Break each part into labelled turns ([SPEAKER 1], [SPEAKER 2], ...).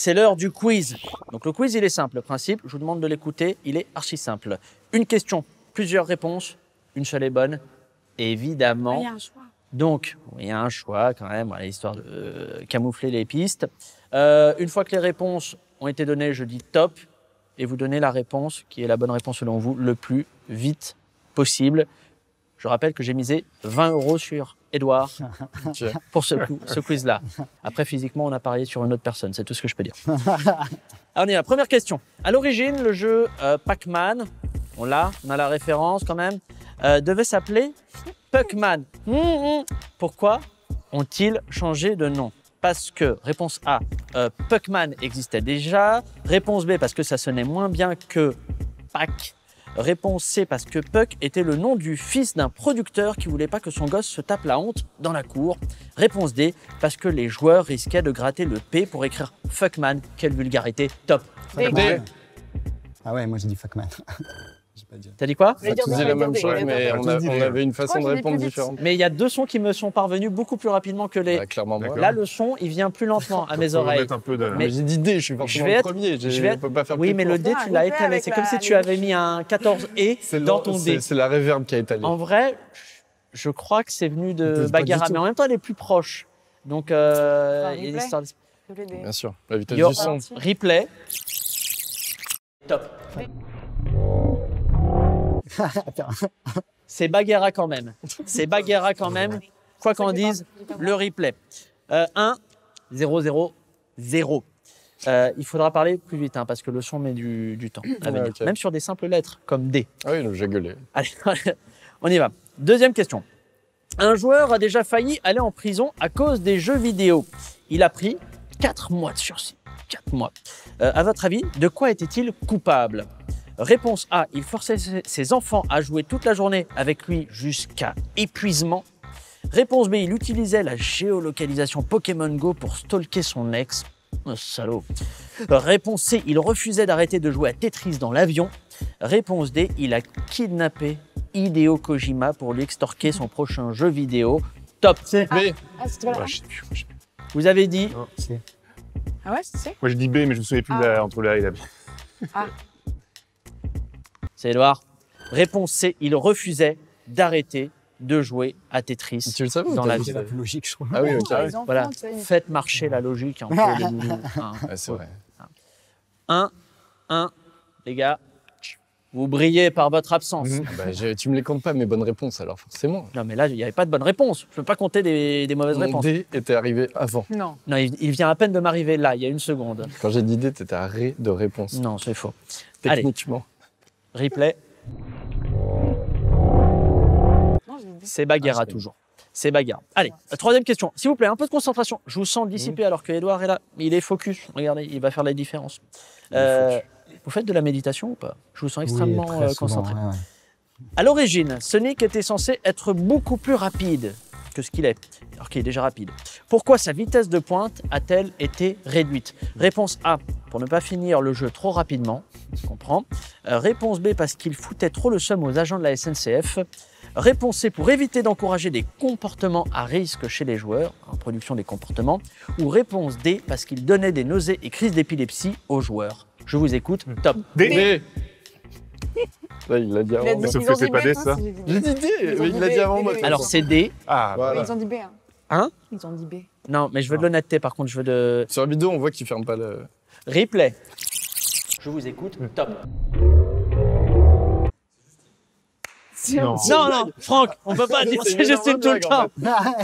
[SPEAKER 1] c'est l'heure du quiz. Donc le quiz, il est simple. Le principe, je vous demande de l'écouter, il est archi simple. Une question, plusieurs réponses, une seule est bonne. Évidemment.
[SPEAKER 2] Il y a un choix.
[SPEAKER 1] Donc, il y a un choix quand même, voilà, histoire de euh, camoufler les pistes. Euh, une fois que les réponses ont été données, je dis top, et vous donnez la réponse qui est la bonne réponse selon vous le plus vite possible. Je rappelle que j'ai misé 20 euros sur Edouard pour ce, quiz-là. Après, physiquement, on a parié sur une autre personne, c'est tout ce que je peux dire. Alors, on y va. Première question. À l'origine, le jeu euh, Pac-Man, on l'a, on a la référence quand même, euh, devait s'appeler Puckman. Hum, hum. Pourquoi ont-ils changé de nom? Parce que, réponse A, euh, Puckman existait déjà. Réponse B, parce que ça sonnait moins bien que Pac. Réponse C, parce que Puck était le nom du fils d'un producteur qui voulait pas que son gosse se tape la honte dans la cour. Réponse D, parce que les joueurs risquaient de gratter le P pour écrire Fuckman. Quelle vulgarité, top.
[SPEAKER 3] D.
[SPEAKER 4] Ah ouais, moi j'ai dit fuckman.
[SPEAKER 1] T'as dit quoi
[SPEAKER 3] On a tous dit la même chose, mais on, a- on avait une façon de répondre différente.
[SPEAKER 1] Mais il y a deux sons qui me sont parvenus beaucoup plus rapidement que les.
[SPEAKER 3] Bah, clairement, moi.
[SPEAKER 1] Là, le son, il vient plus lentement à mes oreilles.
[SPEAKER 5] un peu de...
[SPEAKER 1] Mais-
[SPEAKER 3] Mais j'ai dit D, je suis forcément
[SPEAKER 1] vais
[SPEAKER 3] le
[SPEAKER 1] être-
[SPEAKER 3] premier. j'ai-
[SPEAKER 1] je vais être-
[SPEAKER 3] peut pas faire
[SPEAKER 1] Oui, mais le D, tu l'as étalé. C'est comme si tu avais mis un 14 et
[SPEAKER 3] C'est
[SPEAKER 1] dans ton D.
[SPEAKER 3] C'est la réverb qui a étalé.
[SPEAKER 1] En vrai, je crois que c'est venu de
[SPEAKER 3] tout.
[SPEAKER 1] mais en même temps, elle est plus proche. Donc, euh, il y a
[SPEAKER 2] Je
[SPEAKER 3] Bien sûr, la vitesse du son.
[SPEAKER 1] Replay. Top. C'est Bagheera quand même. C'est Bagheera quand même. Quoi qu'on dise, le replay. Euh, 1, 0, 0, 0. Euh, il faudra parler plus vite hein, parce que le son met du, du temps à
[SPEAKER 3] Ouais.
[SPEAKER 1] Même sur des simples lettres comme D.
[SPEAKER 3] Ah oui, j'ai gueulé.
[SPEAKER 1] Allez, on y va. Deuxième question. Un joueur a déjà failli aller en prison à cause des jeux vidéo. Il a pris 4 mois de sursis. 4 mois. Euh, à votre avis, de quoi était-il coupable? Réponse A. Il forçait ses- enfants à jouer toute la journée avec lui jusqu'à épuisement. Réponse B. Il utilisait la géolocalisation Pokémon Go pour stalker son ex. Oh, salaud. Réponse C. Il refusait d'arrêter de jouer à Tetris dans l'avion. Réponse D. Il a kidnappé Hideo Kojima pour lui extorquer son prochain jeu vidéo. Top.
[SPEAKER 3] B.
[SPEAKER 2] Ah, c'est toi là
[SPEAKER 5] Ouais, je sais plus. Moi, je-
[SPEAKER 1] Vous avez dit
[SPEAKER 4] C'est-
[SPEAKER 2] Ah ouais, c'est
[SPEAKER 5] Moi, je dis B, mais je me souviens plus de la- entre le A et la B.
[SPEAKER 1] C'est Edouard. Réponse C. Il refusait d'arrêter de jouer à Tetris
[SPEAKER 3] Tu le savais
[SPEAKER 1] dans la vie.
[SPEAKER 4] la plus logique, je crois.
[SPEAKER 3] Ah oui, ok.
[SPEAKER 2] Ah, enfants,
[SPEAKER 1] Voilà. Faites marcher la logique un peu. Hein.
[SPEAKER 3] Ouais, c'est vrai.
[SPEAKER 1] 1, 1, les gars. Vous brillez par votre absence.
[SPEAKER 3] Ah bah, je- tu me les comptes pas, mes bonnes réponses, alors forcément.
[SPEAKER 1] Non, mais là, il n'y avait pas de bonne réponse. Je ne peux pas compter des, des mauvaises
[SPEAKER 3] Mon
[SPEAKER 1] réponses.
[SPEAKER 3] D était arrivé avant.
[SPEAKER 2] Non.
[SPEAKER 1] Non, il, il vient à peine de m'arriver là, il y a une seconde.
[SPEAKER 3] Quand j'ai dit D, t'étais à ré de réponse.
[SPEAKER 1] Non, c'est faux. Allez. Replay, c'est Bagheera
[SPEAKER 3] Ah,
[SPEAKER 1] toujours. C'est Bagheera. Allez, troisième question. S'il vous plaît, un peu de concentration. Je vous sens dissipé alors que Edouard est là. Il est focus. Regardez, il va faire la différence. Euh, vous faites de la méditation ou pas? Je vous sens extrêmement
[SPEAKER 4] Oui, très
[SPEAKER 1] euh,
[SPEAKER 4] souvent,
[SPEAKER 1] concentré.
[SPEAKER 4] ouais, ouais.
[SPEAKER 1] À l'origine, Sonic était censé être beaucoup plus rapide que ce qu'il est, alors qu'il est déjà rapide. Pourquoi sa vitesse de pointe a-t-elle été réduite? Réponse A, pour ne pas finir le jeu trop rapidement, je comprends. Euh, réponse B, parce qu'il foutait trop le seum aux agents de la SNCF. Réponse C, pour éviter d'encourager des comportements à risque chez les joueurs, en production des comportements. Ou réponse D, parce qu'il donnait des nausées et crises d'épilepsie aux joueurs. Je vous écoute, top.
[SPEAKER 5] D.
[SPEAKER 3] Là, il l'a dit avant
[SPEAKER 2] dit-
[SPEAKER 5] sauf que c'est pas
[SPEAKER 2] toi,
[SPEAKER 5] ça.
[SPEAKER 2] si j'ai dit
[SPEAKER 3] D, mais il l'a dit avant moi.
[SPEAKER 1] Alors c'est D.
[SPEAKER 5] Ah,
[SPEAKER 3] Voilà.
[SPEAKER 2] Ils ont dit B. hein.
[SPEAKER 1] Hein
[SPEAKER 2] Ils ont dit B.
[SPEAKER 1] Non, mais je veux de l'honnêteté par contre, je veux de...
[SPEAKER 3] Sur la vidéo, on voit qu'il ferme pas le.
[SPEAKER 1] Replay. Je vous écoute. Top.
[SPEAKER 5] non.
[SPEAKER 1] Non, non, Franck, on peut pas dire,
[SPEAKER 3] C'est
[SPEAKER 1] c'est
[SPEAKER 3] une
[SPEAKER 1] tout le temps.
[SPEAKER 4] C'est
[SPEAKER 3] Ah,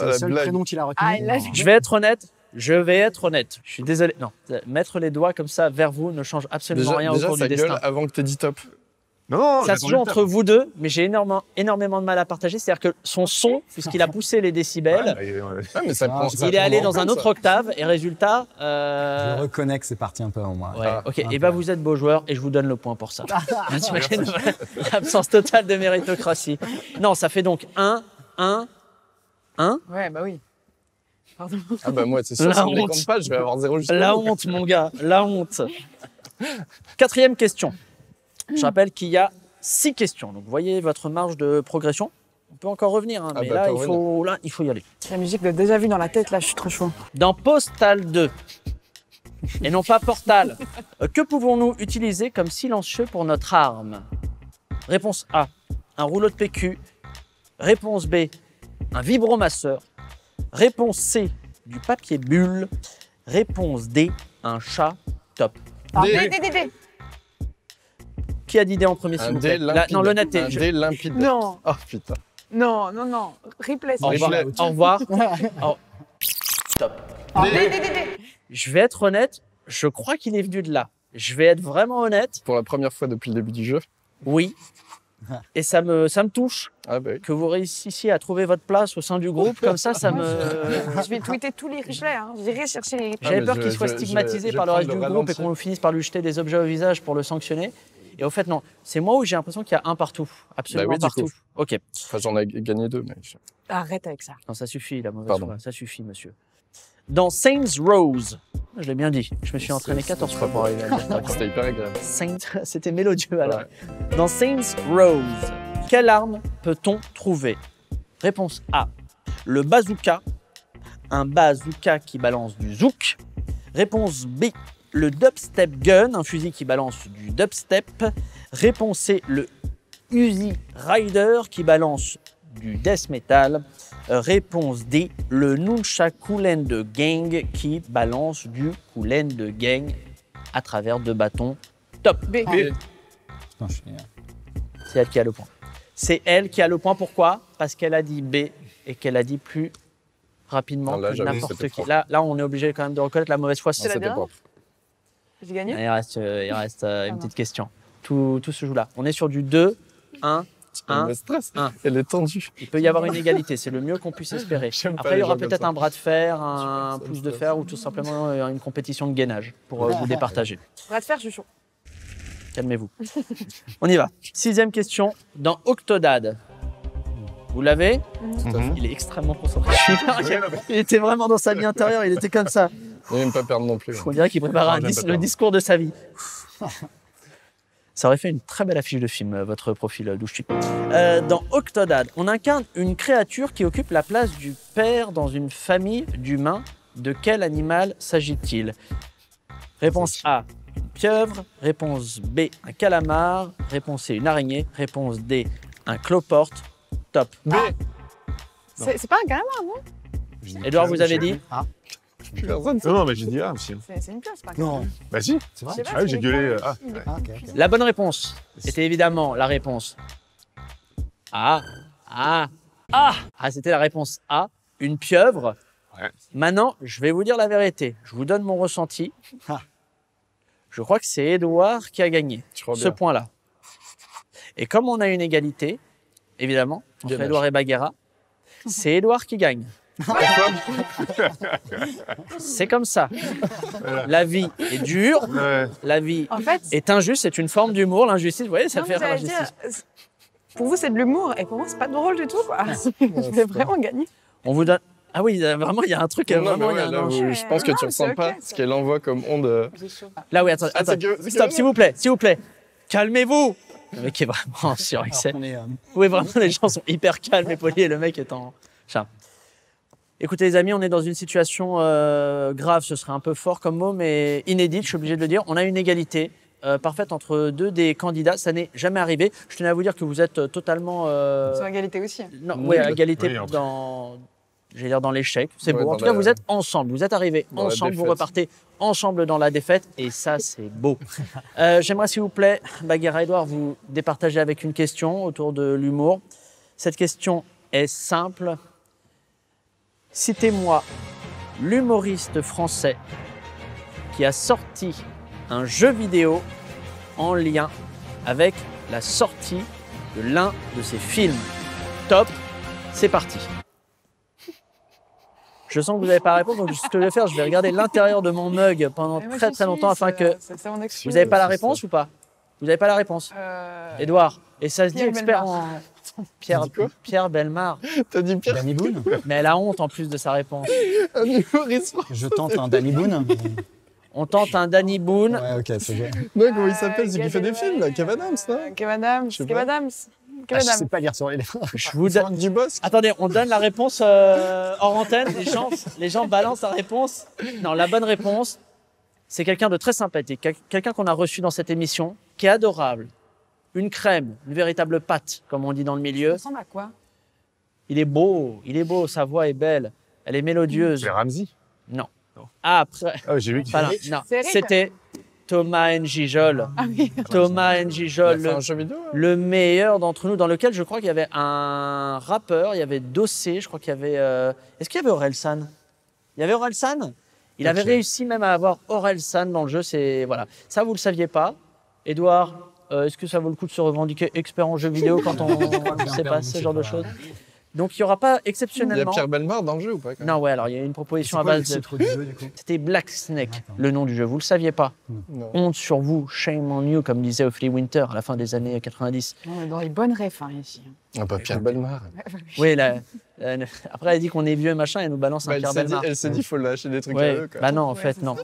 [SPEAKER 4] le
[SPEAKER 3] la
[SPEAKER 4] seul
[SPEAKER 3] blague.
[SPEAKER 4] prénom qu'il a retenu.
[SPEAKER 2] Ah.
[SPEAKER 1] Je vais être honnête. Je vais être honnête. Je suis désolé. Non, mettre les doigts comme ça vers vous ne change absolument
[SPEAKER 3] Déjà,
[SPEAKER 1] rien
[SPEAKER 3] déjà
[SPEAKER 1] au cours
[SPEAKER 3] ça
[SPEAKER 1] du
[SPEAKER 3] gueule
[SPEAKER 1] destin.
[SPEAKER 3] avant que t'aies dit top.
[SPEAKER 5] Non, non,
[SPEAKER 1] Ça se joue entre vous deux, mais j'ai énormément, énormément de mal à partager. C'est-à-dire que son son, puisqu'il a poussé les décibels,
[SPEAKER 3] Ah, mais ça
[SPEAKER 4] Ah,
[SPEAKER 1] il est allé dans un autre
[SPEAKER 3] ça.
[SPEAKER 1] octave et résultat. euh,
[SPEAKER 4] Je reconnais que c'est parti un peu en moi.
[SPEAKER 1] Ouais,
[SPEAKER 3] Ah,
[SPEAKER 1] ok. Et bah vous êtes beau joueur et je vous donne le point pour ça. T'imagines Absence totale de méritocratie. Non, ça fait donc 1, 1, 1.
[SPEAKER 2] Ouais, bah oui. Pardon.
[SPEAKER 3] Ah, bah moi, c'est sûr,
[SPEAKER 1] La
[SPEAKER 3] si on les
[SPEAKER 1] honte.
[SPEAKER 3] compte pas, je vais avoir zéro juste.
[SPEAKER 1] La honte, mon gars, la honte. Quatrième question. Je rappelle qu'il y a six questions. Donc, vous voyez votre marge de progression? On peut encore revenir, hein,
[SPEAKER 3] Ah
[SPEAKER 1] mais
[SPEAKER 3] bah,
[SPEAKER 1] là, il faut, là, il faut y aller.
[SPEAKER 2] La musique de déjà vu dans la tête, là, je suis trop chaud.
[SPEAKER 1] Dans Postal 2, et non pas portal. Que pouvons-nous utiliser comme silencieux pour notre arme? Réponse A, un rouleau de PQ. Réponse B, un vibromasseur. Réponse C, du papier bulle. Réponse D, un chat top.
[SPEAKER 2] Ah,
[SPEAKER 3] D.
[SPEAKER 2] D, D, D, D.
[SPEAKER 1] Qui a dit D en premier, s'il
[SPEAKER 3] Un
[SPEAKER 1] vous
[SPEAKER 3] dé
[SPEAKER 1] plaît La-
[SPEAKER 3] limpide.
[SPEAKER 1] Non, l'honnêteté.
[SPEAKER 3] Un
[SPEAKER 1] Je-
[SPEAKER 3] dé limpide.
[SPEAKER 2] Non,
[SPEAKER 3] Oh putain.
[SPEAKER 2] non, non, non. Replay.
[SPEAKER 1] Au revoir. Au revoir. Au- Top.
[SPEAKER 2] Ah, D, D, D, D.
[SPEAKER 1] Je vais être honnête, je crois qu'il est venu de là. Je vais être vraiment honnête,
[SPEAKER 3] Pour la première fois depuis le début du jeu.
[SPEAKER 1] oui. Et ça me, ça me touche
[SPEAKER 3] Ah bah oui.
[SPEAKER 1] que vous réussissiez à trouver votre place au sein du groupe. Comme ça, ça me.
[SPEAKER 2] Je vais tweeter tous les replays. Hein. J'irai chercher les.
[SPEAKER 1] J'avais
[SPEAKER 3] mais
[SPEAKER 1] peur qu'il soit
[SPEAKER 3] je- je-
[SPEAKER 1] stigmatisé
[SPEAKER 3] je
[SPEAKER 1] par le reste
[SPEAKER 3] le
[SPEAKER 1] du groupe et qu'on finisse par lui jeter des objets au visage pour le sanctionner. Et au fait, non. C'est moi où j'ai l'impression qu'il y a un partout. Absolument
[SPEAKER 3] Bah oui,
[SPEAKER 1] partout. Ok.
[SPEAKER 3] Enfin, j'en ai gagné deux, mais.
[SPEAKER 2] Arrête avec ça.
[SPEAKER 1] Non, ça suffit, la mauvaise
[SPEAKER 3] Pardon.
[SPEAKER 1] foi. Ça suffit, monsieur. Dans Saints Rose, je l'ai bien dit, je me suis entraîné 14 fois pour arriver à.
[SPEAKER 3] C'était hyper agréable.
[SPEAKER 1] C'était mélodieux alors.
[SPEAKER 3] Ouais.
[SPEAKER 1] Dans Saints Rose, quelle arme peut-on trouver? Réponse A, le bazooka, un bazooka qui balance du zouk. Réponse B, le dubstep gun, un fusil qui balance du dubstep. Réponse C, le Uzi Rider qui balance du death metal. Réponse D, le Nunchaku de Gang qui balance du Kulen de Gang à travers deux bâtons. Top.
[SPEAKER 2] B.
[SPEAKER 4] Suis-
[SPEAKER 1] C'est elle qui a le point. C'est elle qui a le point. Pourquoi? Parce qu'elle a dit B et qu'elle a dit plus rapidement
[SPEAKER 3] Non, là,
[SPEAKER 1] que n'importe qui. Là, là, on est obligé quand même de reconnaître la mauvaise foi.
[SPEAKER 2] C'est la dernière? J'ai gagné?
[SPEAKER 1] Il reste, euh, il reste euh, une
[SPEAKER 2] Ah,
[SPEAKER 1] petite question. Tout, tout se joue là. On est sur du 2, 1.
[SPEAKER 3] Elle
[SPEAKER 1] Un,
[SPEAKER 3] me stresse.
[SPEAKER 1] un.
[SPEAKER 3] Elle est tendue.
[SPEAKER 1] Il peut y avoir une égalité. C'est le mieux qu'on puisse espérer. Après, il y aura peut-être un bras de fer, un pouce de fer ou tout simplement euh, une compétition de gainage pour euh, vous départager.
[SPEAKER 2] Bras de fer, je suis chaud.
[SPEAKER 1] Calmez-vous. On y va. Sixième question. Dans Octodad, vous l'avez
[SPEAKER 5] Mhm.
[SPEAKER 1] Il est extrêmement concentré. il était vraiment dans sa vie intérieure, il était comme ça.
[SPEAKER 3] Ne même pas perdre non plus. hein.
[SPEAKER 1] On dirait qu'il préparait
[SPEAKER 5] Non,
[SPEAKER 1] un
[SPEAKER 5] j'aime
[SPEAKER 1] dis-
[SPEAKER 5] pas
[SPEAKER 1] le discours de sa vie. Ça aurait fait une très belle affiche de film, euh, votre profil euh, d'où je suis. Euh, dans Octodad, on incarne une créature qui occupe la place du père dans une famille d'humains. De quel animal s'agit-il? Réponse A, une pieuvre. Réponse B, un calamar. Réponse C, une araignée. Réponse D, un cloporte. Top.
[SPEAKER 3] B.
[SPEAKER 2] C'est c'est pas un gamin, non?
[SPEAKER 1] Edouard, vous avez dit
[SPEAKER 3] Personne
[SPEAKER 5] Non, non, mais j'ai dit A aussi. hein.
[SPEAKER 2] C'est une pièce, pas un
[SPEAKER 4] Non.
[SPEAKER 5] Bah si.
[SPEAKER 4] c'est vrai
[SPEAKER 5] Ah oui, j'ai gueulé, ah,
[SPEAKER 4] Ah.
[SPEAKER 1] La bonne réponse était évidemment la réponse A. Ah, ah, ah, c'était la réponse A, une pieuvre.
[SPEAKER 5] Ouais.
[SPEAKER 1] Maintenant, je vais vous dire la vérité. Je vous donne mon ressenti.
[SPEAKER 4] Ah.
[SPEAKER 1] Je crois que c'est Edouard qui a gagné ce point-là. Et comme on a une égalité, évidemment, entre. Edouard et Baguera, c'est Edouard qui gagne. c'est comme ça. La vie est dure,
[SPEAKER 5] Ouais.
[SPEAKER 1] la vie
[SPEAKER 2] En fait,
[SPEAKER 1] est injuste, c'est une forme d'humour, l'injustice, vous voyez, ça
[SPEAKER 2] non,
[SPEAKER 1] fait l'injustice.
[SPEAKER 2] dire, c'est- pour vous, c'est de l'humour, et pour moi, c'est pas drôle du tout, quoi. Je vais vraiment gagner.
[SPEAKER 1] On vous donne. Ah oui, euh, vraiment, il y a un truc. euh,
[SPEAKER 3] Non,
[SPEAKER 1] vraiment, il y a
[SPEAKER 3] ouais,
[SPEAKER 1] un
[SPEAKER 3] où je pense que
[SPEAKER 2] Non,
[SPEAKER 3] tu
[SPEAKER 2] mais
[SPEAKER 3] ressens pas ce qu'elle envoie comme onde. euh,
[SPEAKER 1] Là, oui, attends,
[SPEAKER 3] Ah,
[SPEAKER 1] attends.
[SPEAKER 3] c'est
[SPEAKER 1] Stop, s'il vous plaît, s'il vous plaît. Calmez-vous. Le mec est vraiment sur Excel.
[SPEAKER 4] est, euh,
[SPEAKER 1] Oui, vraiment, les gens sont hyper calmes et polis et le mec est en chat. Écoutez, les amis, on est dans une situation euh, grave. Ce serait un peu fort comme mot, mais inédite, je suis obligé de le dire. On a une égalité euh, parfaite entre deux des candidats. Ça n'est jamais arrivé. Je tenais à vous dire que vous êtes euh, totalement. euh,
[SPEAKER 2] C'est égalité aussi.
[SPEAKER 1] Non,
[SPEAKER 3] Nul.
[SPEAKER 1] ouais, à égalité
[SPEAKER 5] Oui,
[SPEAKER 1] dans, j'allais dire dans l'échec. C'est
[SPEAKER 3] Ouais,
[SPEAKER 1] beau. En tout cas,
[SPEAKER 3] la-
[SPEAKER 1] vous êtes ensemble. Vous êtes arrivés
[SPEAKER 3] Dans
[SPEAKER 1] ensemble. Vous repartez ensemble dans la défaite. Et ça, c'est beau. Euh, J'aimerais, s'il vous plaît, Baguera Edouard, vous départager avec une question autour de l'humour. Cette question est simple. Citez-moi l'humoriste français qui a sorti un jeu vidéo en lien avec la sortie de l'un de ses films. Top, c'est parti. Je sens que vous n'avez pas à répondre, donc ce que je vais faire, je vais regarder l'intérieur de mon mug pendant
[SPEAKER 2] moi,
[SPEAKER 1] très très longtemps afin que...
[SPEAKER 2] excuse.
[SPEAKER 1] Vous n'avez pas la réponse ou pas? Vous n'avez pas la réponse?
[SPEAKER 2] Euh,
[SPEAKER 1] Edouard, et ça se dit expert en... Pierre,
[SPEAKER 3] T'as dit quoi
[SPEAKER 1] Pierre Belmar.
[SPEAKER 3] T'as dit pire
[SPEAKER 4] Danny Boone
[SPEAKER 1] Mais elle a honte en plus de sa réponse.
[SPEAKER 3] un humoriste.
[SPEAKER 4] Je tente un Danny Boone.
[SPEAKER 1] On tente un Danny Boone.
[SPEAKER 4] Ouais, ok, c'est vrai.
[SPEAKER 3] Non, comment il
[SPEAKER 2] euh,
[SPEAKER 3] s'appelle Celui qui fait des films, là Kev Adams, là
[SPEAKER 2] euh, Kev Adams. Kev. Adams.
[SPEAKER 4] Ah, je sais pas lire sur les.
[SPEAKER 1] Je vous donne...
[SPEAKER 3] Franck Dubosc
[SPEAKER 1] Attendez, on donne la réponse euh, hors antenne. Les gens, les gens balancent la réponse. Non, la bonne réponse C'est quelqu'un de très sympathique, quel- quelqu'un qu'on a reçu dans cette émission, qui est adorable. Une crème, une véritable pâte, comme on dit dans le
[SPEAKER 2] Ça
[SPEAKER 1] milieu.
[SPEAKER 2] ressemble à quoi?
[SPEAKER 1] Il est beau, il est beau, sa voix est belle, elle est mélodieuse.
[SPEAKER 5] C'est Ramsey.
[SPEAKER 1] Ah, après,
[SPEAKER 5] Ah, j'ai vu qu'il
[SPEAKER 1] Enfin, non, non, c'était Thomas Njijol.
[SPEAKER 2] Ah oui.
[SPEAKER 1] Thomas le,
[SPEAKER 3] jeu vidéo. hein.
[SPEAKER 1] le meilleur d'entre nous, dans lequel je crois qu'il y avait un rappeur, il y avait Dossé, je crois qu'il y avait. euh, Est-ce qu'il y avait Orelsan Il y avait Orelsan Il avait réussi même à avoir Orelsan dans le jeu. C'est voilà, ça vous le saviez pas. Edouard, euh, est-ce que ça vaut le coup de se revendiquer expert en jeux vidéo quand on ne sait pas ce genre de choses Donc il y aura pas
[SPEAKER 3] Il y a
[SPEAKER 1] exceptionnellement.
[SPEAKER 3] Pierre Belmar dans le jeu ou pas quand même
[SPEAKER 1] Non ouais, alors il y a une proposition à base de. C'était Black Snake,
[SPEAKER 4] Attends.
[SPEAKER 1] le nom du jeu. Vous le saviez pas
[SPEAKER 3] Non.
[SPEAKER 1] Honte sur vous, shame on you, comme disait Ophélie Winter à la fin des années 90.
[SPEAKER 2] On est dans les bonnes refs hein, ici.
[SPEAKER 3] Ah bah Pierre Belmar.
[SPEAKER 1] Oui, la- la- après elle dit qu'on est vieux et machin, elle nous balance
[SPEAKER 3] Bah,
[SPEAKER 1] un Pierre Bellemare.
[SPEAKER 3] elle s'est dit, faut lâcher des trucs à eux. quoi.
[SPEAKER 1] bah non, en fait, non.